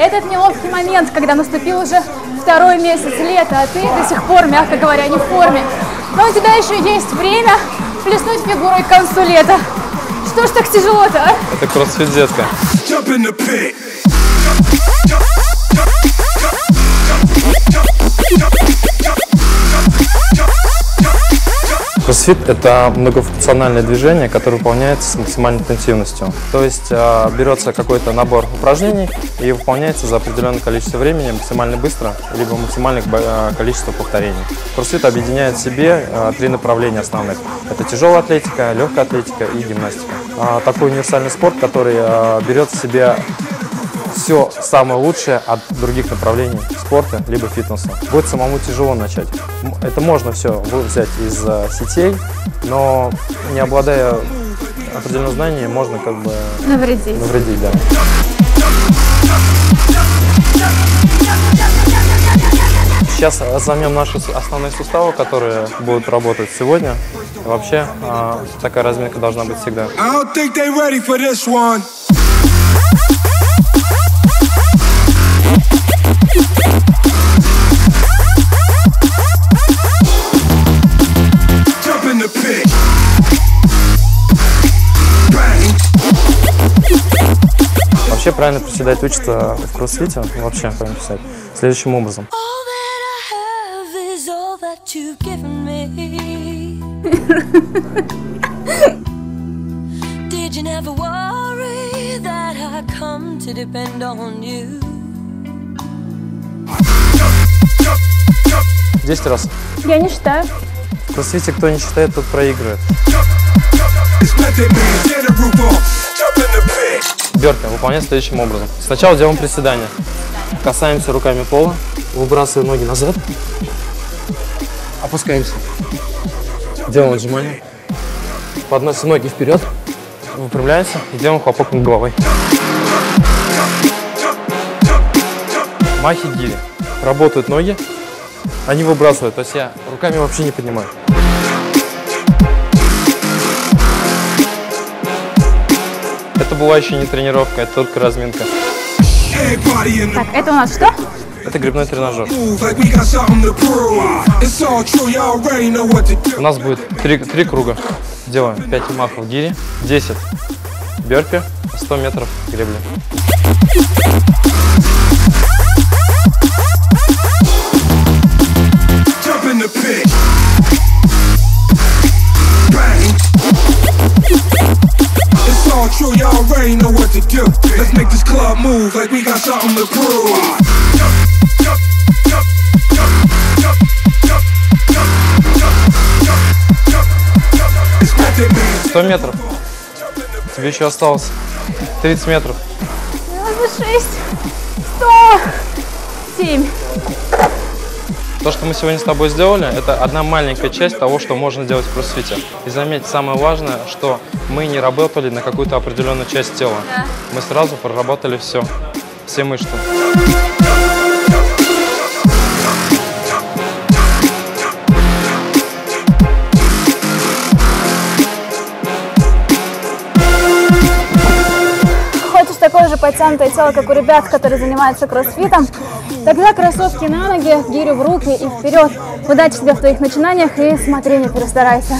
этот неловкий момент, когда наступил уже второй месяц лета, а ты до сих пор, мягко говоря, не в форме. Но у тебя еще есть время плеснуть фигурой к концу лета. Что ж так тяжело-то, а? Это кроссфит, детка. Кроссфит – это многофункциональное движение, которое выполняется с максимальной интенсивностью. То есть э, берется какой-то набор упражнений и выполняется за определенное количество времени максимально быстро, либо максимальное э, количество повторений. Кроссфит объединяет в себе э, три направления основных. Это тяжелая атлетика, легкая атлетика и гимнастика. А, такой универсальный спорт, который берет в себе все самое лучшее от других направлений спорта либо фитнеса. Будет самому тяжело начать. Это можно все взять из э, сетей, но не обладая определенным знанием, можно как бы Навредить. навредить, да. Сейчас займем наши основные суставы, которые будут работать сегодня. Вообще а, такая разминка должна быть всегда. Вообще правильно приседать учатся в кроссфите, вообще правильно приседать, следующим образом. Did you never worry that I come to depend on you? 10 раз. Я не считаю. В кроссфите кто не считает, тот проигрывает. Бёрпи выполнять следующим образом. Сначала делаем приседание. Касаемся руками пола, выбрасываем ноги назад, опускаемся. Делаем отжимание. Подносим ноги вперед, выпрямляемся и делаем хлопок над головой. Махи гири. Работают ноги, они выбрасывают, то есть я руками вообще не поднимаю. Это была еще не тренировка, это только разминка. Так, это у нас что? Это грибной тренажер. У нас будет три, три круга. Делаем 5 махов гири, 10 бёрпи, 100 метров гребли. Pit. Bang. It's all true, y'all already know what to do. Let's make this club move like we got something to prove. Jump, jump, jump, jump, jump, jump, jump, jump, jump, jump, jump. It's method man. 100 метров. Тебе еще осталось 30 метров. 96, 107. То, что мы сегодня с тобой сделали, это одна маленькая часть того, что можно делать в кроссфите. И заметь, самое важное, что мы не работали на какую-то определенную часть тела. Мы сразу проработали все, все мышцы. Подтянутое тело, как у ребят, которые занимаются кроссфитом? Тогда кроссовки на ноги, гирю в руки и вперед. Удачи тебе в твоих начинаниях и смотри, не перестарайся.